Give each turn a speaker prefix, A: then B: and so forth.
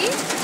A: Turkey.